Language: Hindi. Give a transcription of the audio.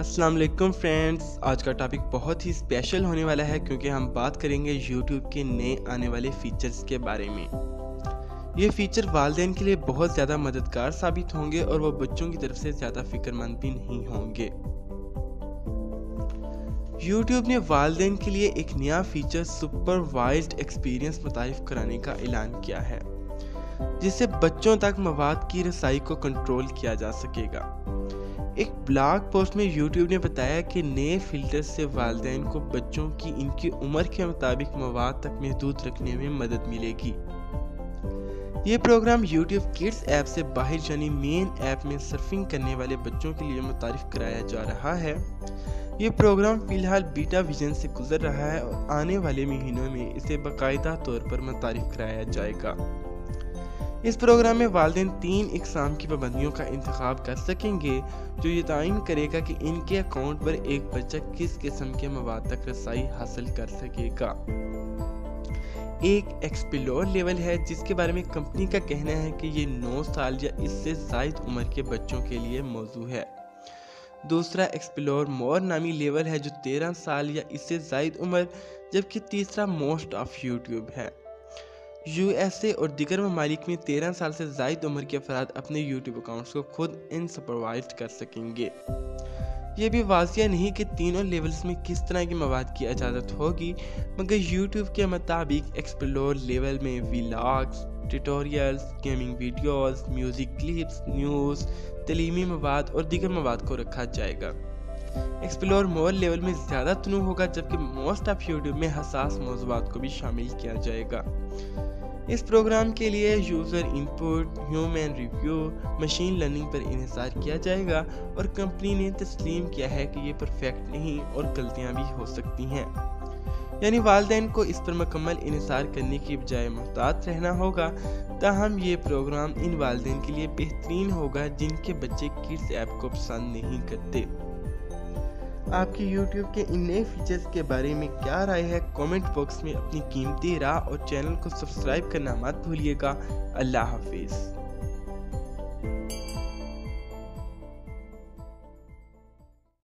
वालेकुम फ्रेंड्स। आज का टॉपिक बहुत ही स्पेशल होने वाला है, क्योंकि हम बात करेंगे यूट्यूब के नए आने वाले फीचर्स के बारे में। ये फीचर वालदेन के लिए बहुत ज़्यादा मददगार साबित होंगे और वो बच्चों की तरफ़ से ज़्यादा फिक्रमंद भी नहीं होंगे। यूट्यूब ने वालदेन के लिए एक नया फीचर सुपरवाइज्ड एक्सपीरियंस मुतारफ कराने का ऐलान किया है, जिससे बच्चों तक मवाद की रसाई को कंट्रोल किया जा सकेगा। एक ब्लॉग पोस्ट में यूट्यूब ने बताया कि नए फ़िल्टर से वालदे को बच्चों की, इनकी उम्र के मुताबिक मवाद तक महदूद रखने में मदद मिलेगी। ये प्रोग्राम यूट्यूब किड्स ऐप से बाहर यानी मेन ऐप में सर्फिंग करने वाले बच्चों के लिए मुतारफ कराया जा रहा है। ये प्रोग्राम फ़िलहाल बीटा विजन से गुजर रहा है और आने वाले महीनों में इसे बाकायदा तौर पर मुतारफ कराया जाएगा। इस प्रोग्राम में वालदेन तीन इकसाम की पाबंदियों का इंतखब कर सकेंगे, जो ये तयन करेगा कि इनके अकाउंट पर एक बच्चा किस किस्म के मवाद तक रसाई हासिल कर सकेगा। एक एक्सप्लोर लेवल है, जिसके बारे में कंपनी का कहना है कि ये 9 साल या इससे जायद उम्र के बच्चों के लिए मौजू है। दूसरा एक्सप्लोर मोर नामी लेवल है, जो 13 साल या इससे जायद उम्र, जबकि तीसरा मोस्ट ऑफ़ यूट्यूब है। यूएसए और दिगर ममालिक में तेरह साल से जायद उम्र के अफराद अपने यूट्यूब अकाउंट्स को खुद इनसुपरवाइज कर सकेंगे। ये भी वाजिया नहीं कि तीनों लेवल्स में किस तरह के मवाद की इजाज़त होगी मगर यूट्यूब के मुताबिक एक्सप्लोर लेवल में vlogs tutorials gaming videos, music clips news तलीमी मवाद और दीगर मवाद को रखा जाएगा। एक्सप्लोर मोर लेवल में ज़्यादा तनु होगा, जबकि मोस्ट ऑफ़ यूट्यूब में हसास मौजूद को भी शामिल किया जाएगा। इस प्रोग्राम के लिए user input human review machine learning पर इसार किया जाएगा और कंपनी ने तस्लीम किया है कि ये परफेक्ट नहीं और गलतियाँ भी हो सकती हैं। यानी वालदेन को इस पर मुकम्मल इसार करने की बजाय मोहतात रहना होगा, ताहम ये प्रोग्राम इन वालदेन के लिए बेहतरीन होगा, जिनके बच्चे किड्स ऐप को पसंद नहीं करते। आपकी YouTube के इन नए फीचर्स के बारे में क्या राय है? कमेंट बॉक्स में अपनी कीमती राह और चैनल को सब्सक्राइब करना मत भूलिएगा। अल्लाह हाफिज़।